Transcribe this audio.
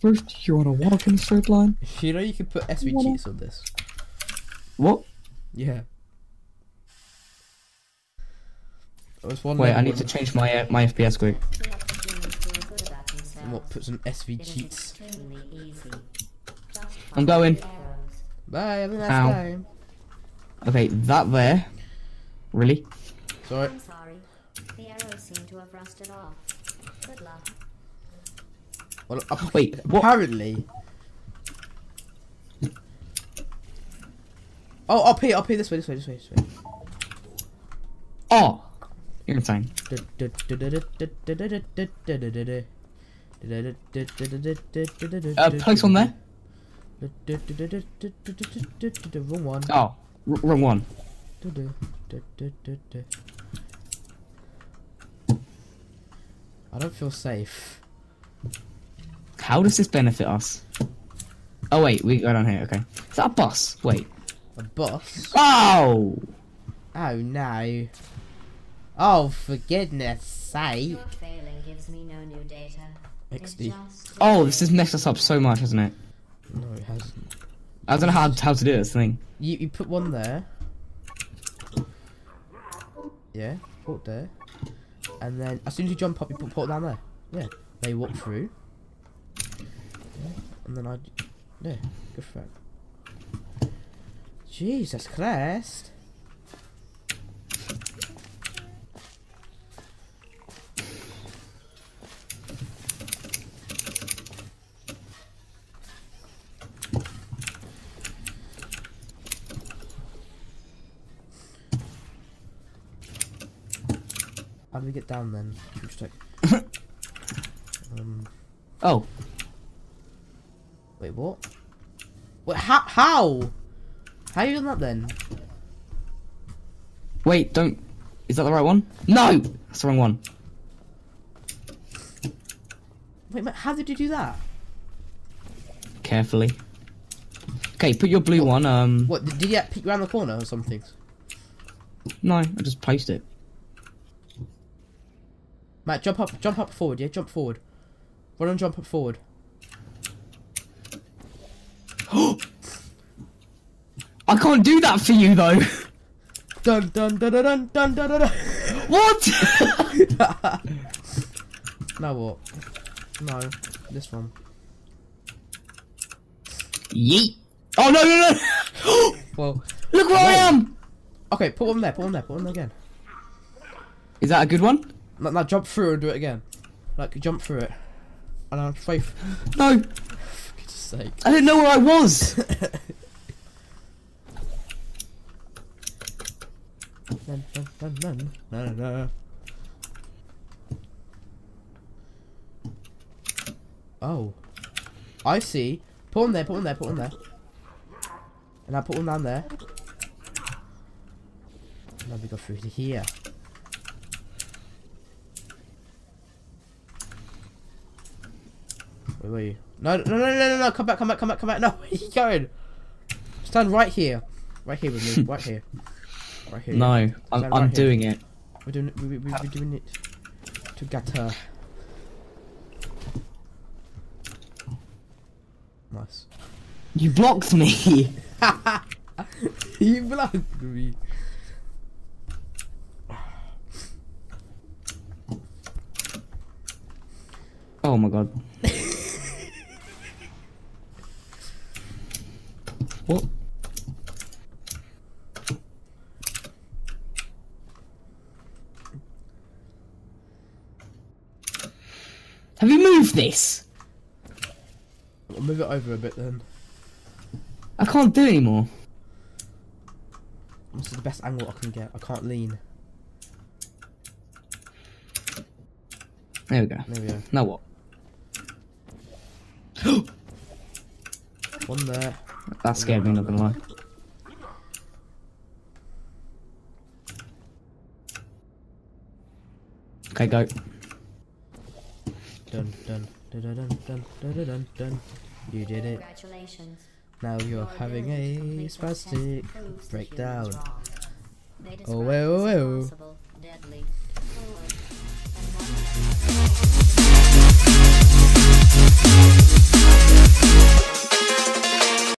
First, you wanna walk in a straight line? You know you can put SV Wanna- cheats on this. What? Yeah. Oh, it's one Wait, I need to change my uh, my FPS quick. What, put some SV cheats. I'm going. Bye, have a nice Ow. time. Okay, that there. Really? Sorry. I'm sorry. The arrows seem to have rusted off. Good luck. Well, Wait, what? apparently. Oh, up here, up here, this way, this way, this way, this way. Oh! You're insane. Uh, place on there. Wrong one. Oh, wrong one. I don't feel safe. How does this benefit us? Oh wait, we go down here. Okay, is that a bus? Wait. A bus? Oh! Oh no. Oh, for goodness sake. Your failing gives me no new data. XD. Oh, this has messed us up so much, hasn't it? No, it hasn't. I don't know how how to do this thing. You, you put one there. Yeah, put there. And then as soon as you jump up, you put, put it down there. Yeah. They walk through. And then I. Yeah, good for that. Jesus Christ. How do we get down then? Um, Oh, wait, what? Wait, how? How? How you done that then? wait, don't. Is that the right one? No! That's the wrong one. Wait, how did you do that? Carefully. Okay, put your blue one. Um, What, did, you peek around the corner or something? no, I just placed it. Matt, jump up, jump up forward, yeah? Jump forward. Run and jump up forward. I can't do that for you though. Dun dun dun dun dun dun dun dun. dun. what? now what? No, this one. Yeet. Oh no no no! Well, Look where I am. okay, put one there, put one there, put one there again. Is that a good one? Now, now jump through and do it again. Like, jump through it. And try for No, goodness sake. I didn't know where I was. Oh. I see. Put one there, put one there, put one there. And I put one down there. Now we go through to here. Where were you? No, no, no, no, no, no, come back, come back, come back, come back. No, where are you going? Stand right here. Right here with me, right here. Right here. No, I'm, Stand I'm here. doing it. We're doing it. We, we, we, we're doing it together. Nice. You blocked me. you blocked me. Oh my god. what? Have you moved this? I'll move it over a bit then. I can't do anymore. This is the best angle I can get. I can't lean. There we go. There we go. Now what? One there. That scared me, not gonna lie. Okay, go. Dun dun dun dun dun dun dun dun dun. You did it. Congratulations. Now you're Your having a to complete this spastic test proves the breakdown. wrong. They Oh,